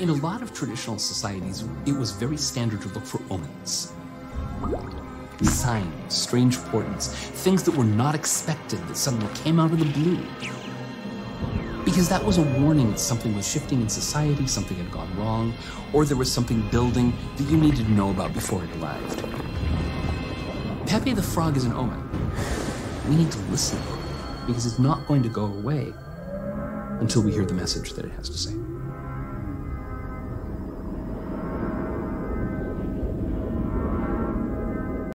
In a lot of traditional societies, it was very standard to look for omens. Signs, strange portents, things that were not expected that suddenly came out of the blue. Because that was a warning that something was shifting in society, something had gone wrong, or there was something building that you needed to know about before it arrived. Pepe the Frog is an omen. We need to listen because it's not going to go away until we hear the message that it has to say.